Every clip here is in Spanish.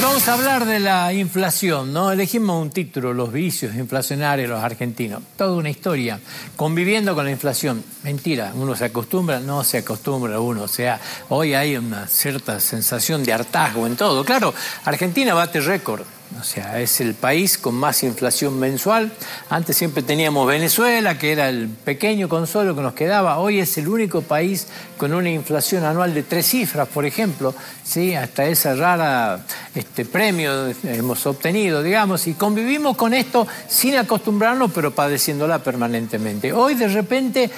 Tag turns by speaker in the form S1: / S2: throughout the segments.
S1: Vamos a hablar de la inflación, ¿no? Elegimos un título, los vicios inflacionarios, los argentinos. Toda una historia, conviviendo con la inflación. Mentira, uno se acostumbra, no se acostumbra uno. O sea, hoy hay una cierta sensación de hartazgo en todo. Claro, Argentina bate récord. O sea, es el país con más inflación mensual. Antes siempre teníamos Venezuela, que era el pequeño consuelo que nos quedaba. Hoy es el único país con una inflación anual de tres cifras, por ejemplo. ¿sí? Hasta ese rara este, premio hemos obtenido, digamos, y convivimos con esto sin acostumbrarnos, pero padeciéndola permanentemente. Hoy de repente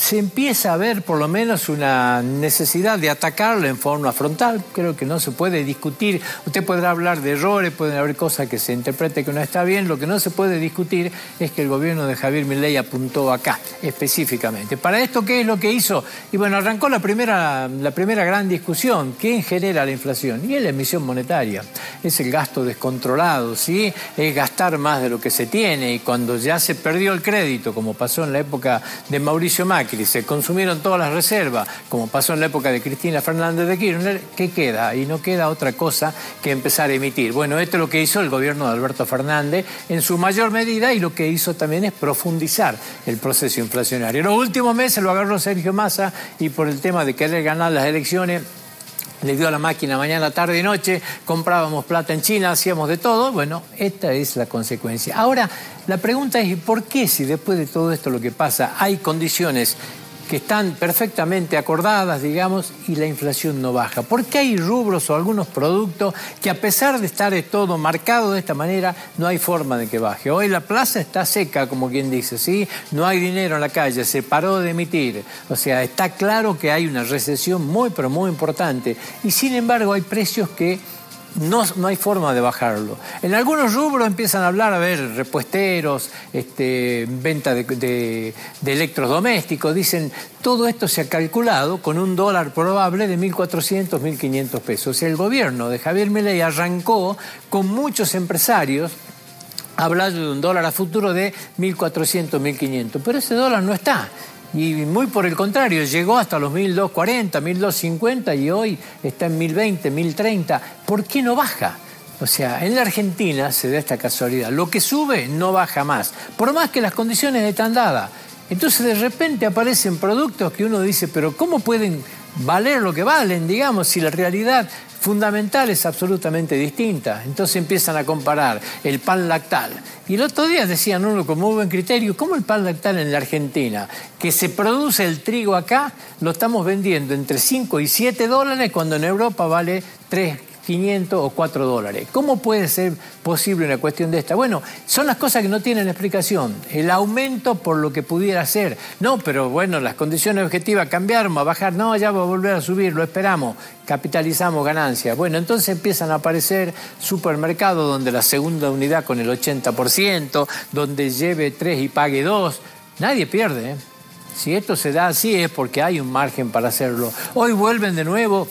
S1: se empieza a ver por lo menos una necesidad de atacarlo en forma frontal. Creo que no se puede discutir. Usted podrá hablar de errores, pueden haber cosas que se interprete que no está bien. Lo que no se puede discutir es que el gobierno de Javier Milei apuntó acá específicamente. ¿Para esto qué es lo que hizo? Y bueno, arrancó la primera, la primera gran discusión. ¿Quién genera la inflación? Y es la emisión monetaria. Es el gasto descontrolado, ¿sí? Es gastar más de lo que se tiene. Y cuando ya se perdió el crédito, como pasó en la época de Mauricio Macri, se consumieron todas las reservas, como pasó en la época de Cristina Fernández de Kirchner, ¿qué queda? Y no queda otra cosa que empezar a emitir. Bueno, esto es lo que hizo el gobierno de Alberto Fernández en su mayor medida y lo que hizo también es profundizar el proceso inflacionario. En los últimos meses lo agarró Sergio Massa y por el tema de querer ganar las elecciones le dio a la máquina mañana, tarde y noche, comprábamos plata en China, hacíamos de todo. Bueno, esta es la consecuencia. Ahora, la pregunta es, ¿por qué si después de todo esto lo que pasa hay condiciones que están perfectamente acordadas, digamos, y la inflación no baja. ¿Por qué hay rubros o algunos productos que a pesar de estar todo marcado de esta manera, no hay forma de que baje? Hoy la plaza está seca, como quien dice, ¿sí? No hay dinero en la calle, se paró de emitir. O sea, está claro que hay una recesión muy, pero muy importante. Y sin embargo hay precios que no, hay forma de bajarlo. En algunos rubros empiezan a hablar, a ver, repuesteros, este, venta de, electrodomésticos, dicen, todo esto se ha calculado con un dólar probable de 1.400, 1.500 pesos. El gobierno de Javier Milei arrancó con muchos empresarios hablando de un dólar a futuro de 1.400, 1.500, pero ese dólar no está. Y muy por el contrario, llegó hasta los 1240, 1250 y hoy está en 1020, 1030. ¿Por qué no baja? O sea, en la Argentina se da esta casualidad. Lo que sube no baja más, por más que las condiciones están dadas. Entonces de repente aparecen productos que uno dice, pero ¿cómo pueden valer lo que valen, digamos, si la realidad fundamental es absolutamente distinta. Entonces empiezan a comparar el pan lactal. Y el otro día decían uno con muy buen criterio, ¿cómo el pan lactal en la Argentina? Que se produce el trigo acá, lo estamos vendiendo entre 5 y 7 dólares cuando en Europa vale 3 500 o 4 dólares. ¿Cómo puede ser posible una cuestión de esta? Bueno, son las cosas que no tienen explicación. El aumento por lo que pudiera ser. No, pero bueno, las condiciones objetivas cambiaron, a bajar. No, ya va a volver a subir, lo esperamos. Capitalizamos ganancias. Bueno, entonces empiezan a aparecer supermercados donde la segunda unidad con el 80%, donde lleve 3 y pague 2. Nadie pierde. ¿eh? Si esto se da así es porque hay un margen para hacerlo. Hoy vuelven de nuevo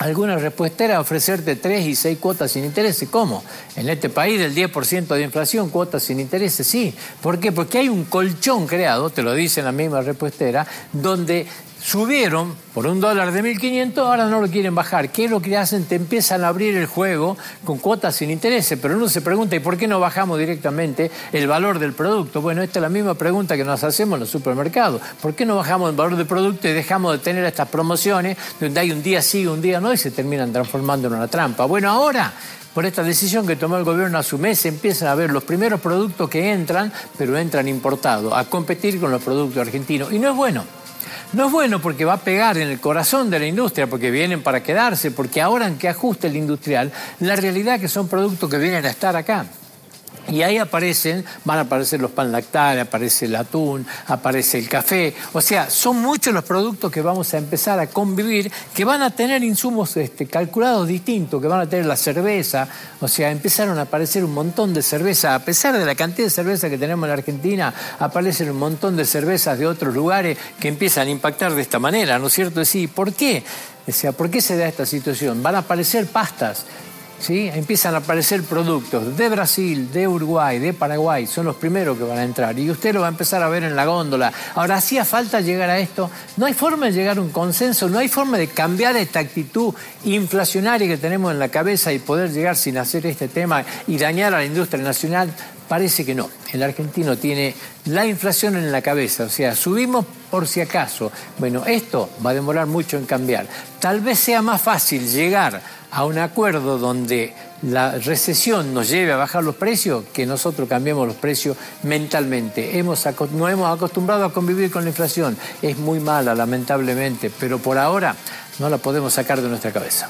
S1: alguna respuesta a ofrecerte tres y seis cuotas sin intereses. ¿Cómo? En este país del 10% de inflación, cuotas sin intereses, sí. ¿Por qué? Porque hay un colchón creado, te lo dice la misma repuestera, donde subieron por un dólar de 1.500, ahora no lo quieren bajar. ¿Qué es lo que hacen? Te empiezan a abrir el juego con cuotas sin intereses, pero uno se pregunta, ¿y por qué no bajamos directamente el valor del producto? Bueno, esta es la misma pregunta que nos hacemos en los supermercados. ¿Por qué no bajamos el valor del producto y dejamos de tener estas promociones donde hay un día sí, un día no y se terminan transformando en una trampa? Bueno, ahora por esta decisión que tomó el gobierno a su mes, empiezan a ver los primeros productos que entran, pero entran importados, a competir con los productos argentinos. Y no es bueno. No es bueno porque va a pegar en el corazón de la industria, porque vienen para quedarse, porque ahora en que ajuste el industrial, la realidad es que son productos que vienen a estar acá. Y ahí aparecen, van a aparecer los pan lactales, aparece el atún, aparece el café. O sea, son muchos los productos que vamos a empezar a convivir, que van a tener insumos este, calculados distintos, que van a tener la cerveza. O sea, empezaron a aparecer un montón de cerveza. A pesar de la cantidad de cerveza que tenemos en Argentina, aparecen un montón de cervezas de otros lugares que empiezan a impactar de esta manera, ¿no es cierto? Sí, ¿por qué? O sea, ¿por qué se da esta situación? Van a aparecer pastas ¿sí? empiezan a aparecer productos de Brasil, de Uruguay, de Paraguay, son los primeros que van a entrar y usted lo va a empezar a ver en la góndola. Ahora, hacía falta llegar a esto, no hay forma de llegar a un consenso, no hay forma de cambiar esta actitud inflacionaria que tenemos en la cabeza y poder llegar sin hacer este tema y dañar a la industria nacional. Parece que no. El argentino tiene la inflación en la cabeza, o sea, subimos por si acaso. Bueno, esto va a demorar mucho en cambiar. Tal vez sea más fácil llegar a un acuerdo donde la recesión nos lleve a bajar los precios que nosotros cambiemos los precios mentalmente. Hemos, nos hemos acostumbrado a convivir con la inflación. Es muy mala, lamentablemente, pero por ahora no la podemos sacar de nuestra cabeza.